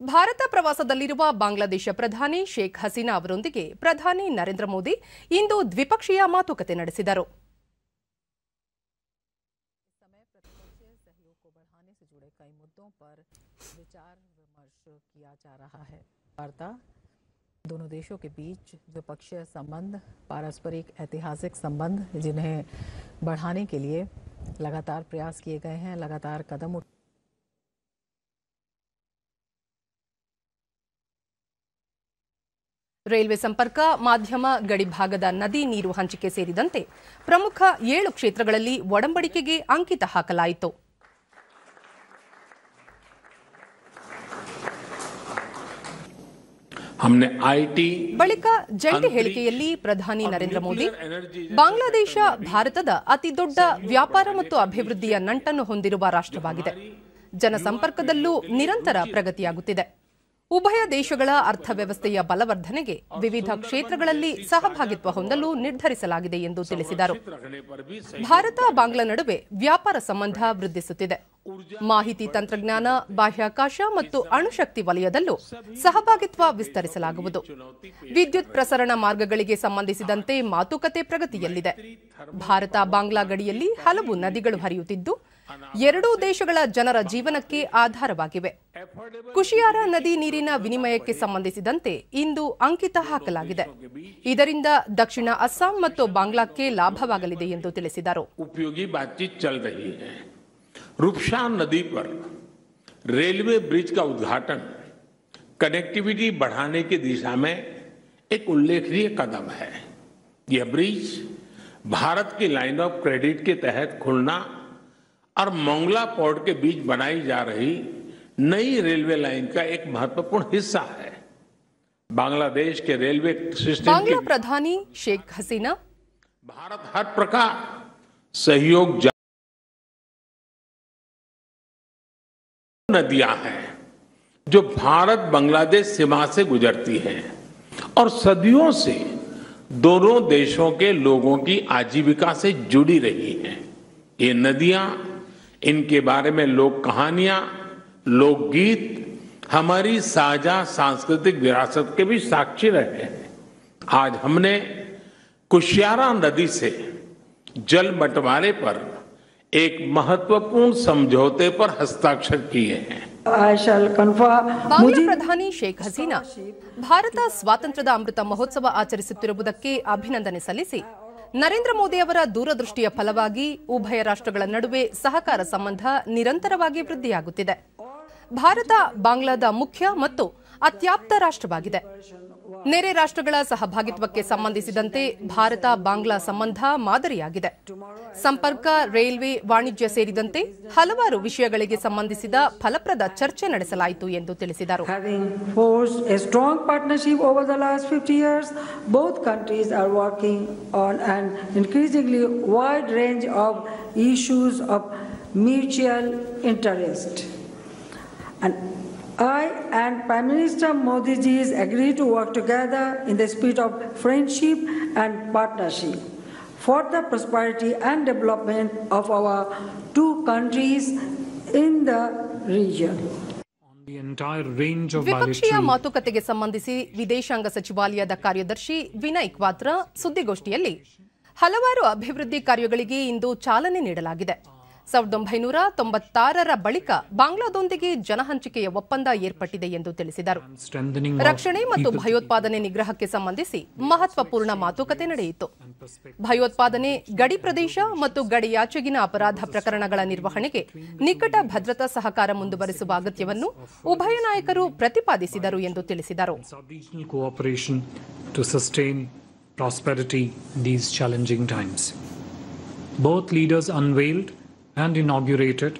ಭಾರತ ಪ್ರವಾಸದಲ್ಲಿರುವ ಬಾಂಗ್ಲಾದೇಶ ಪ್ರಧಾನಿ ಶೇಖ್ ಹಸೀನಾ ಅವರೊಂದಿಗೆ ಪ್ರಧಾನಿ ನರೇಂದ್ರ ಮೋದಿ ಇಂದು ದ್ವಿಪಕ್ಷೀಯ ಮಾತುಕತೆ ನಡೆಸಿದರು समय प्रतिपक्षीय सहयोग को बढ़ाने से जुड़े कई मुद्दों पर विचार विमर्श किया जा रहा है वार्ता दोनों देशों के बीच द्विपक्षीय संबंध पारस्परिक ऐतिहासिक संबंध जिन्हें बढ़ाने के लिए लगातार प्रयास किए गए हैं लगातार कदम उठ ರೈಲ್ವೆ ಸಂಪರ್ಕ ಮಾಧ್ಯಮ ಗಡಿಭಾಗದ ನದಿ ನೀರು ಹಂಚಿಕೆ ಸೇರಿದಂತೆ ಪ್ರಮುಖ ಏಳು ಕ್ಷೇತ್ರಗಳಲ್ಲಿ ಒಡಂಬಡಿಕೆಗೆ ಅಂಕಿತ ಹಾಕಲಾಯಿತು. ಬಳಿಕ ಜಂಟಿ ಹೇಳಿಕೆಯಲ್ಲಿ ಪ್ರಧಾನಿ ನರೇಂದ್ರ ಮೋದಿ ಬಾಂಗ್ಲಾದೇಶ ಭಾರತದ ಅತಿದೊಡ್ಡ ವ್ಯಾಪಾರ ಮತ್ತು ಅಭಿವೃದ್ಧಿಯ ನಂಟನ್ನು ಹೊಂದಿರುವ ರಾಷ್ಟ್ರವಾಗಿದೆ. ಜನಸಂಪರ್ಕದಲ್ಲೂ ನಿರಂತರ ಪ್ರಗತಿಯಾಗುತ್ತಿದೆ. ಉಭಯ ದೇಶಗಳ ಅರ್ಥವ್ಯವಸ್ಥೆಯ ಬಲವರ್ಧನೆಗೆ ವಿವಿಧ ಕ್ಷೇತ್ರಗಳಲ್ಲಿ ಸಹಭಾಗಿತ್ವ ಹೊಂದಲು ನಿರ್ಧರಿಸಲಾಗಿದೆ ಎಂದು ತಿಳಿಸಿದರು. ಭಾರತ ಬಾಂಗ್ಲಾ ನಡುವೆ ವ್ಯಾಪಾರ ಸಂಬಂಧ ವೃದ್ಧಿಸುತ್ತಿದೆ. ಮಾಹಿತಿ ತಂತ್ರಜ್ಞಾನ, ಬಾಹ್ಯಾಕಾಶ ಮತ್ತು ಅಣುಶಕ್ತಿ ವಲಯದಲ್ಲೂ ಸಹಭಾಗಿತ್ವ ವಿಸ್ತರಿಸಲಾಗುವುದು. ವಿದ್ಯುತ್ ಪ್ರಸರಣ ಮಾರ್ಗಗಳಿಗೆ ಸಂಬಂಧಿಸಿದಂತೆ ಮಾತುಕತೆ ಪ್ರಗತಿಯಲ್ಲಿದೆ. ಭಾರತ ಬಾಂಗ್ಲಾ ಗಡಿಯಲ್ಲಿ ಹಲವು ನದಿಗಳು ಹರಿಯುತ್ತಿದ್ದು ಎರಡೂ ದೇಶಗಳ ಜನರ ಜೀವನಕ್ಕೆ ಆಧಾರವಾಗಿವೆ ಕುಶಿಯಾರ ನದಿ ನೀರಿನ ವಿನಿಮಯಕ್ಕೆ ಸಂಬಂಧಿಸಿದಂತೆ ಇಂದು ಅಂಕಿತ ಹಾಕಲಾಗಿದೆ ಇದರಿಂದ ದಕ್ಷಿಣ ಅಸ್ಸಾಂ ಮತ್ತು ಬಾಂಗ್ಲಾಕ್ಕೆ ಲಾಭವಾಗಲಿದೆ ಎಂದು ತಿಳಿಸಿದರು उपयोगी बातचीत चल रही है रूपसा नदी पर रेलवे ब्रिज का उद्घाटन कनेक्टिविटी बढ़ाने की दिशा में एक उल्लेखनीय कदम है यह ब्रिज भारत की लाइन ऑफ क्रेडिट के तहत खुलना और मंगला पोर्ट के बीच बनाई जा रही नई रेलवे लाइन का एक महत्वपूर्ण हिस्सा है। बांग्लादेश के रेलवे सिस्टम बांग्ला प्रधानी शेख हसीना। भारत हर प्रकार सहयोग नदियाँ हैं जो भारत बांग्लादेश सीमा से गुजरती हैं और सदियों से दोनों देशों के लोगों की आजीविका से जुड़ी रही हैं। ये नदियाँ इनके बारे में लोक कहानियां लोकगीत हमारी साझा सांस्कृतिक विरासत के भी साक्षी रहे हैं आज हमने कुशियारा नदी से जल बंटवारे पर एक महत्वपूर्ण समझौते पर हस्ताक्षर किए हैं I shall confer ಬಾಂಗ್ಲಾ ಪ್ರಧಾನಿ ಶೇಖ್ ಹಸೀನಾ ಭಾರತ ಸ್ವಾತಂತ್ರ್ಯದ ಅಮೃತ ಮಹೋತ್ಸವ ಆಚರಿಸುತ್ತಿರುವುದಕ್ಕೆ ಅಭಿನಂದನೆ ಸಲ್ಲಿಸಿ ನರೇಂದ್ರ ಮೋದಿ ಅವರ ದೂರದೃಷ್ಟಿಯ ಫಲವಾಗಿ ಉಭಯ ರಾಷ್ಟ್ರಗಳ ನಡುವೆ ಸಹಕಾರ ಸಂಬಂಧ ನಿರಂತರವಾಗಿ ವೃದ್ಧಿಯಾಗುತ್ತಿದೆ. ಭಾರತ, ಬಾಂಗ್ಲಾದ ಮುಖ್ಯ ಮತ್ತು ಅತ್ಯಾಪ್ತ ರಾಷ್ಟ್ರವಾಗಿದೆ. ನೆರೆ ರಾಷ್ಟ್ರಗಳ ಸಹಭಾಗಿತ್ವಕ್ಕೆ ಸಂಬಂಧಿಸಿದಂತೆ ಭಾರತ ಬಾಂಗ್ಲಾ ಸಂಬಂಧ ಮಾದರಿಯಾಗಿದೆ. ಸಂಪರ್ಕ, ರೈಲ್ವೆ, ವಾಣಿಜ್ಯ ಸೇರಿದಂತೆ ಹಲವಾರು ವಿಷಯಗಳಿಗೆ ಸಂಬಂಧಿಸಿದ ಫಲಪ್ರದ ಚರ್ಚೆ ನಡೆಸಲಾಯಿತು ಎಂದು ತಿಳಿಸಿದರು. Mutual interest I and Prime Minister Modi ji agree to work together in the spirit of friendship and partnership for the prosperity and development of our two countries in the region. ದ್ವಿಪಕ್ಷೀಯ ಮಾತುಕತೆಗೆ ಸಂಬಂಧಿಸಿ ವಿದೇಶಾಂಗ ಸಚಿವಾಲಯದ ಕಾರ್ಯದರ್ಶಿ ವಿನಯ್ ಕ್ವಾತ್ರ ಸುದ್ದಿಗೋಷ್ಠಿಯಲ್ಲಿ ಹಲವಾರು ಅಭಿವೃದ್ಧಿ ಕಾರ್ಯಗಳಿಗೆ ಇಂದು ಚಾಲನೆ ನೀಡಲಾಗಿದೆ ಸಾವಿರದ ಒಂಬೈನೂರ ತೊಂಬತ್ತಾರರ ಬಳಿಕ ಬಾಂಗ್ಲಾದೊಂದಿಗೆ ಜನಹಂಚಿಕೆಯ ಒಪ್ಪಂದ ಏರ್ಪಟ್ಟಿದೆ ಎಂದು ತಿಳಿಸಿದರು. ರಕ್ಷಣೆ ಮತ್ತು ಭಯೋತ್ಪಾದನೆ ನಿಗ್ರಹಕ್ಕೆ ಸಂಬಂಧಿಸಿ ಮಹತ್ವಪೂರ್ಣ ಮಾತುಕತೆ ನಡೆಯಿತು. ಭಯೋತ್ಪಾದನೆ, ಗಡಿ ಪ್ರದೇಶ ಮತ್ತು ಗಡಿಯಾಚೆಗಿನ ಅಪರಾಧ ಪ್ರಕರಣಗಳ ನಿರ್ವಹಣೆಗೆ ನಿಕಟ ಭದ್ರತಾ ಸಹಕಾರ ಮುಂದುವರಿಸುವ ಅಗತ್ಯವನ್ನು ಉಭಯ ನಾಯಕರು ಪ್ರತಿಪಾದಿಸಿದರು ಎಂದು ತಿಳಿಸಿದರು. Both leaders unveiled and inaugurated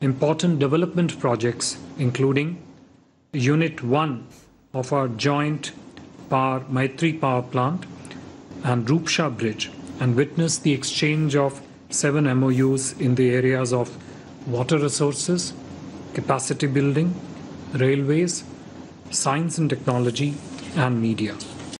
important development projects, including Unit 1 of our joint power Maitri power plant and Rupsha Bridge, and witnessed the exchange of seven MOUs in the areas of water resources, capacity building, railways, science and technology, and media.